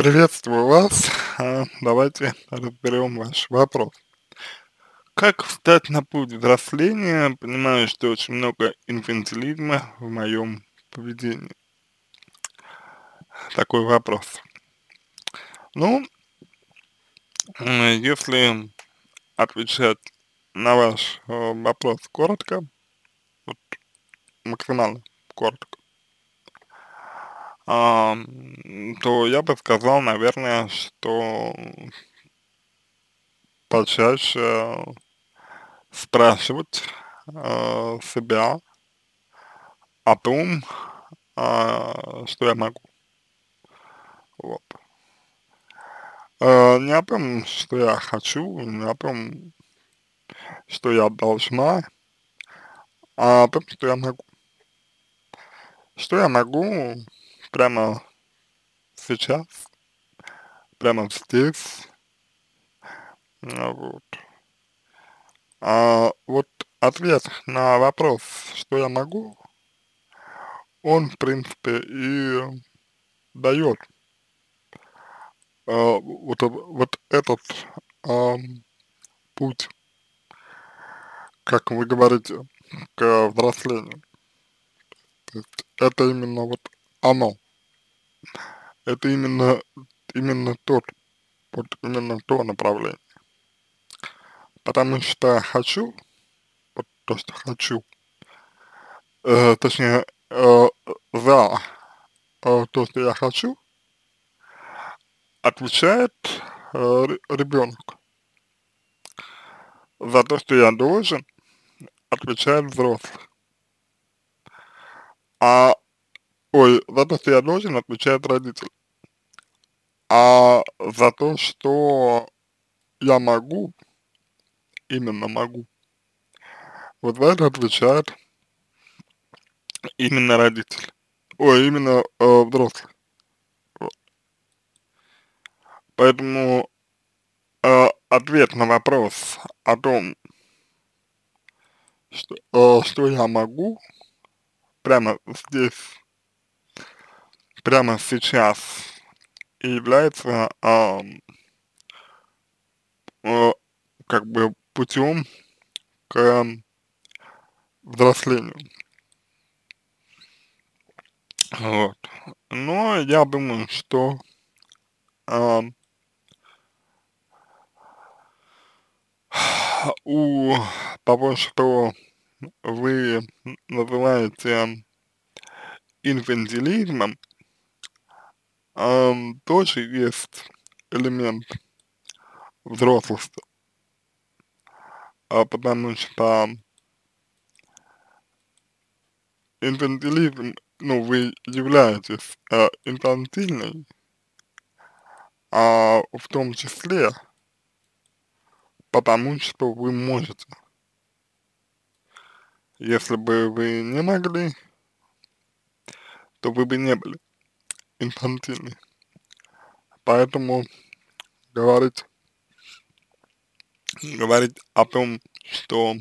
Приветствую вас. А, Давайте разберем ваш вопрос. Как встать на путь взросления, понимаю, что очень много инфантилизма в моем поведении? Такой вопрос. Ну, если отвечать на ваш э, вопрос коротко, вот максимально коротко, а, то я бы сказал, наверное, что почаще спрашивать э, себя о том, а, что я могу. Вот. Э, не о том, что я хочу, не о том, что я должна, а о том, что я могу. Что я могу прямо сейчас, прямо здесь, а, вот. А вот ответ на вопрос, что я могу, он, в принципе, и дает а, вот, вот этот ам, путь, как вы говорите, к взрослению. Это именно вот оно, это именно, именно тот, вот именно то направление. Потому что хочу, вот то, что хочу, э, точнее, э, за э, то, что я хочу, отвечает э, ребенок. За то, что я должен, отвечает взрослый. А, ой, за то, что я должен, отвечает родитель. А за то, что я могу, именно могу, вот за это отвечает именно родитель. Ой, именно э, взрослый. Поэтому э, ответ на вопрос о том, что, э, что я могу прямо здесь, прямо сейчас и является ам, э, как бы путем к взрослению. Вот. Но я думаю, что ам, у того, что вы называете инфантилизмом, ам, тоже есть элемент взрослости, а, потому что инфантилизм, ну, вы являетесь э, инфантильной, а в том числе потому, что вы можете. Если бы вы не могли, то вы бы не были инфантильны. Поэтому говорить, говорить о том, что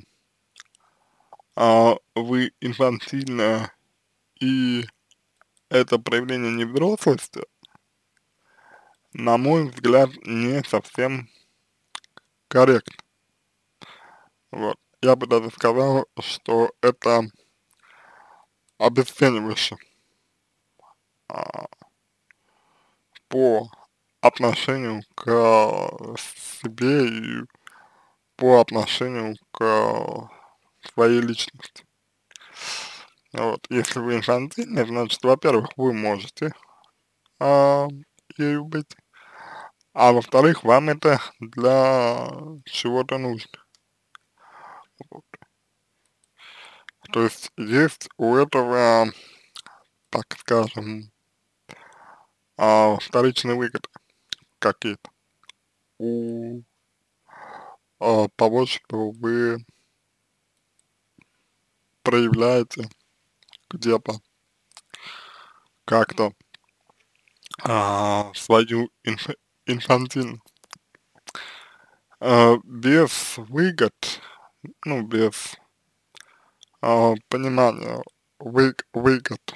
а, вы инфантильны и это проявление невзрослости, на мой взгляд, не совсем корректно. Вот. Я бы даже сказал, что это обесценивающе а, по отношению к себе и по отношению к своей личности. Вот, если вы инфантильны, значит, во-первых, вы можете а, ею быть, а во-вторых, вам это для чего-то нужно. Вот. То есть есть у этого, так скажем, а, вторичные выгоды какие-то? У. А, того, что вы проявляете? Где-то как-то. А, свою инф инфантильность. А, без выгод, ну, без а, понимания вы выгод,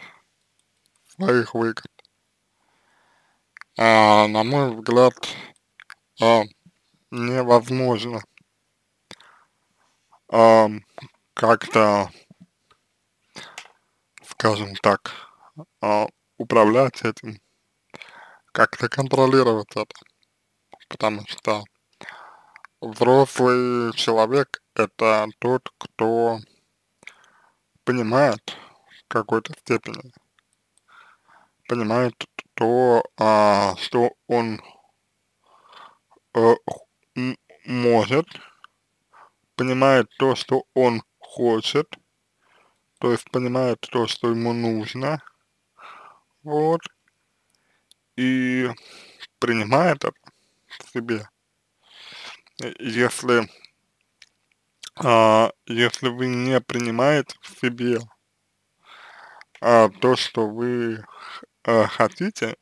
своих выгод, а, на мой взгляд, а, невозможно. А, как-то, скажем так, а, управлять этим, как-то контролировать это, потому что взрослый человек это тот, кто понимает в какой-то степени, понимает то, а, что он э, может, понимает то, что он хочет, то есть понимает то, что ему нужно, вот, и принимает это в себе. Если, а, если вы не принимаете в себе а, то, что вы а, хотите,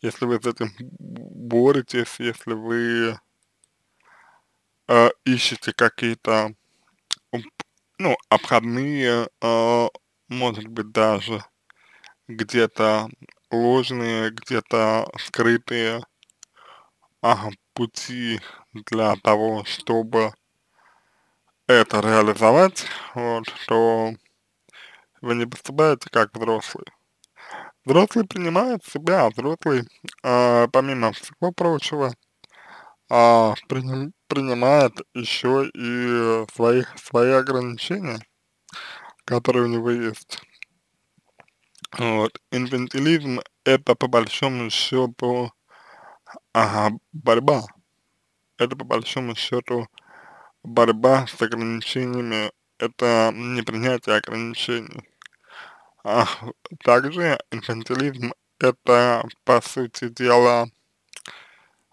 если вы с этим боретесь, если вы э, ищете какие-то, ну, обходные, э, может быть, даже где-то ложные, где-то скрытые э, пути для того, чтобы это реализовать, вот, то вы не поступаете как взрослый. Взрослый принимает себя, взрослый, э, помимо всего прочего, э, приним, принимает еще и свои, свои ограничения, которые у него есть. Вот. Инфантилизм это по большому счету ага, борьба. Это по большому счету борьба с ограничениями, это не принятие ограничений. А, также инфантилизм это по сути дела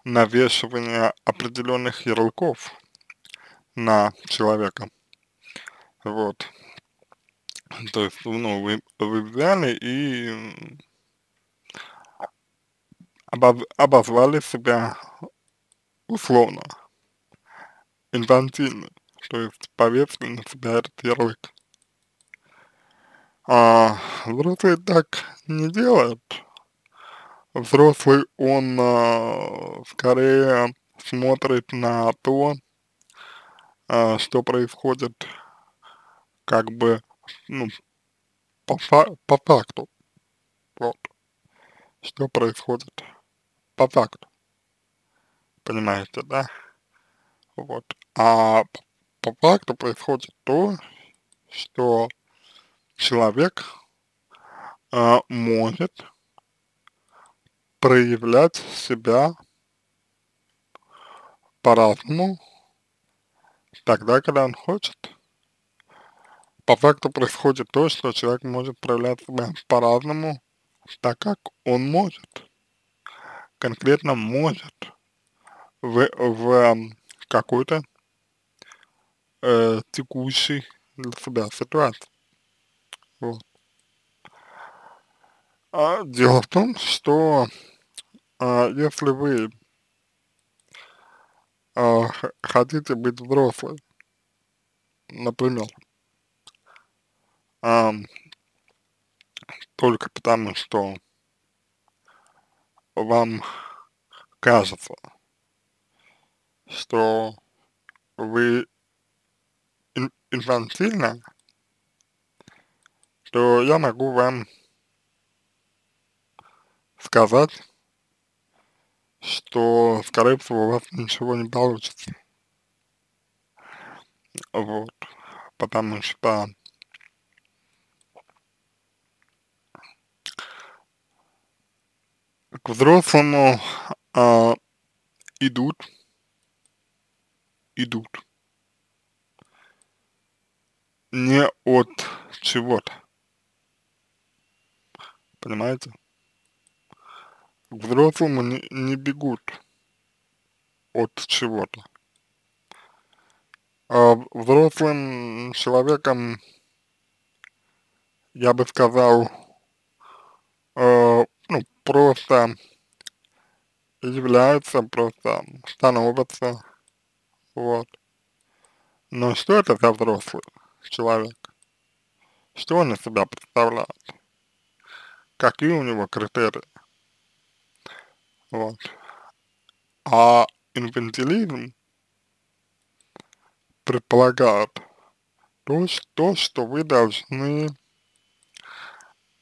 навешивание определенных ярлыков на человека. Вот. То есть, ну, вы, вы взяли и обоз, обозвали себя условно, инфантильно, то есть повесили на себя этот ярлык. А взрослые так не делают. Взрослый, он а, скорее смотрит на то, а, что происходит как бы, ну, по, по факту. Вот. Что происходит по факту. Понимаете, да? Вот. А по факту происходит то, что человек э, может проявлять себя по-разному тогда, когда он хочет. По факту происходит то, что человек может проявлять себя по-разному, так как он может. Конкретно может в, в какой-то э, текущей для себя ситуации. Вот. А дело в том, что а, если вы а, хотите быть взрослым, например, а, только потому, что вам кажется, что вы ин инфантильно то я могу вам сказать, что, скорее всего, у вас ничего не получится. Вот. Потому что к взрослому а, идут, идут не от чего-то понимаете? К взрослому не, не бегут от чего-то. А взрослым человеком, я бы сказал, э, ну, просто являются, просто становятся, вот. Но что это за взрослый человек? Что он из себя представляет? Какие у него критерии. Вот. А инфантилизм предполагает то, что, что вы должны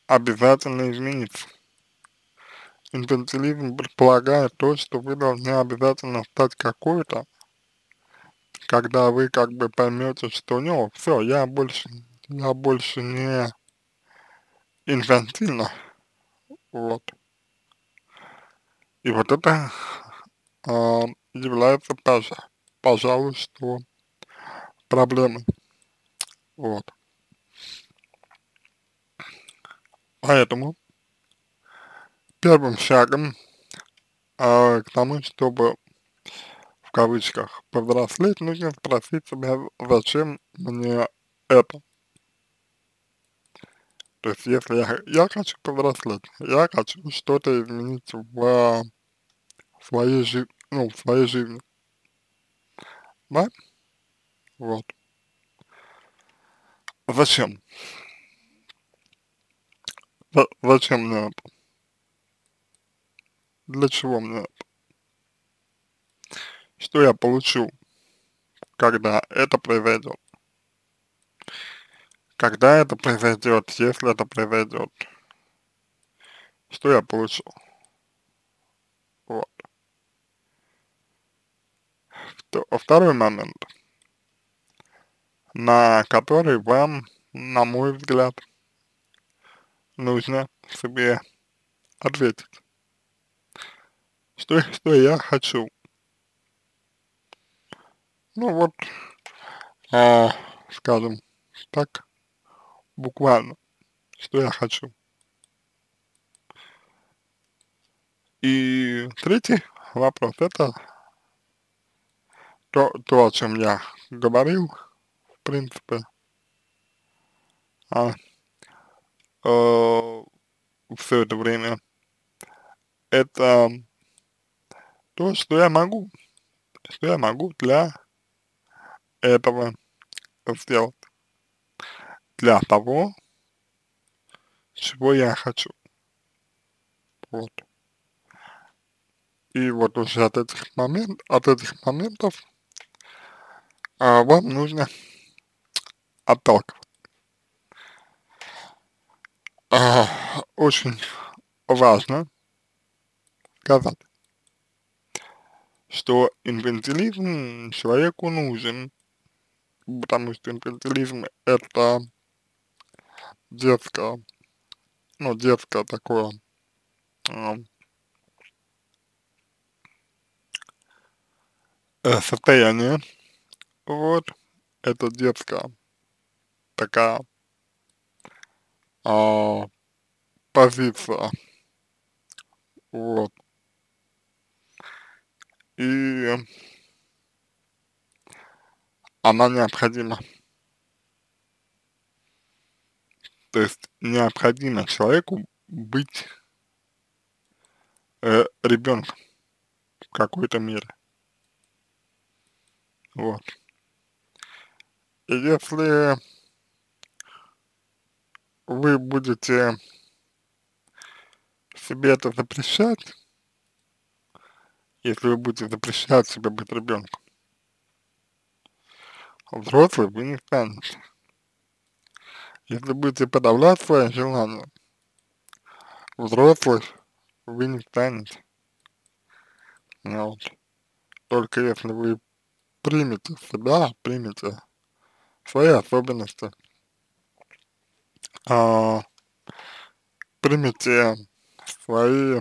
обязательно измениться. Инфантилизм предполагает то, что вы должны обязательно стать какой-то, когда вы как бы поймете, что ну все, я больше, я больше не инфантильно, вот. И вот это э, является, пожалуй, что проблемой, вот. Поэтому первым шагом э, к тому, чтобы в кавычках повзрослеть, нужно спросить себя, зачем мне это. То есть, если я, я хочу повзрослеть, я хочу что-то изменить в своей жизни, ну, в своей жизни, да, вот. Зачем? Зачем мне это? Для чего мне это? Что я получу, когда это произойдет? Когда это произойдет, если это произойдет, что я получу? Вот. Второй момент, на который вам, на мой взгляд, нужно себе ответить. Что, что я хочу? Ну вот, а, скажем так, буквально, что я хочу. И третий вопрос, это то, то, о чем я говорил, в принципе, а, э, все это время, это то, что я могу, что я могу для этого сделать, для того, чего я хочу. Вот. И вот уже от этих момент, от этих моментов а, вам нужно отталкиваться. А, очень важно сказать, что инфантилизм человеку нужен, потому что инфантилизм это детское, ну, детское такое э, состояние, вот, это детская такая а, позиция. Вот. И она необходима. То есть необходимо человеку быть э, ребенком в какой-то мере. Вот. И если вы будете себе это запрещать, если вы будете запрещать себе быть ребенком, взрослый вы не станете. Если будете подавлять свои желания, взрослый вы не станете. Вот. Только если вы примете себя, примете свои особенности, а, примите свои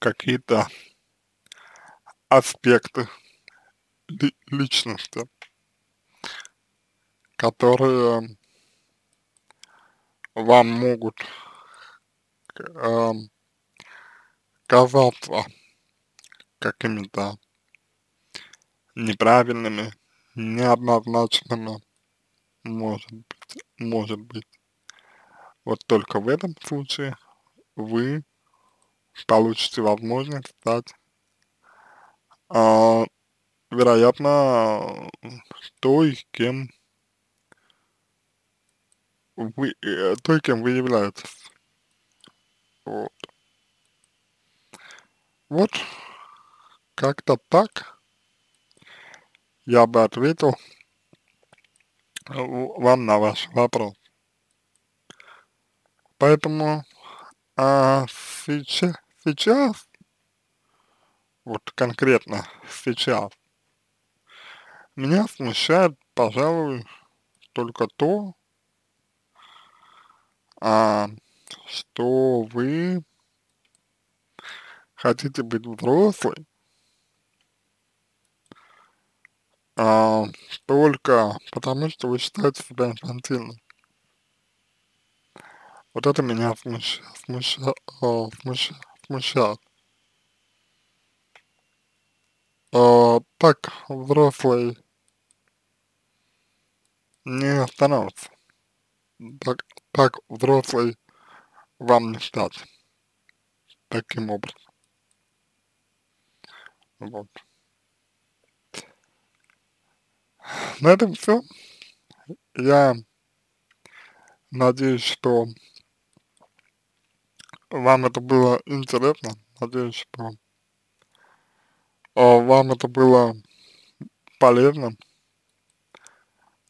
какие-то аспекты ли, личности, которые вам могут э, казаться какими-то неправильными, неоднозначными, может быть, может быть. Вот только в этом случае вы получите возможность стать, э, вероятно, той, кем вы, э, той, кем вы являетесь. Вот. Вот как-то так я бы ответил вам на ваш вопрос. Поэтому а, сейчас, сейчас, вот конкретно сейчас, меня смущает, пожалуй, только то, а, что вы хотите быть взрослой, а, только потому, что вы считаете себя инфантильным. Вот это меня смущ, смущ, а, смущ, смущает. А, так взрослый не становится. Так, так взрослый вам не стать. Таким образом. Вот. На этом все. Я надеюсь, что вам это было интересно. Надеюсь, что э, вам это было полезно.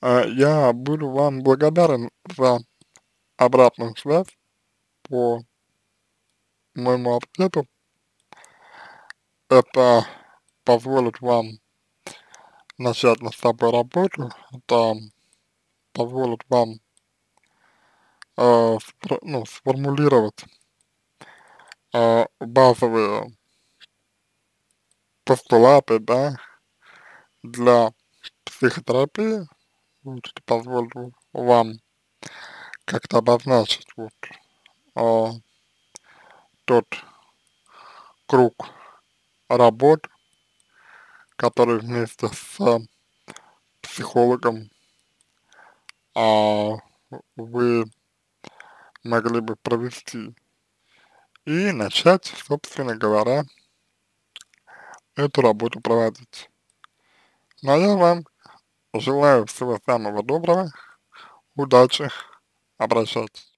Э, я буду вам благодарен за обратную связь по моему ответу. Это позволит вам начать над собой работу, это позволит вам э, ну, сформулировать э, базовые постулаты, да, для психотерапии, вот, это позволит вам как-то обозначить вот э, тот круг работ, который вместе с психологом а, вы могли бы провести. И начать, собственно говоря, эту работу проводить. Ну а я вам желаю всего самого доброго, удачи, обращайтесь.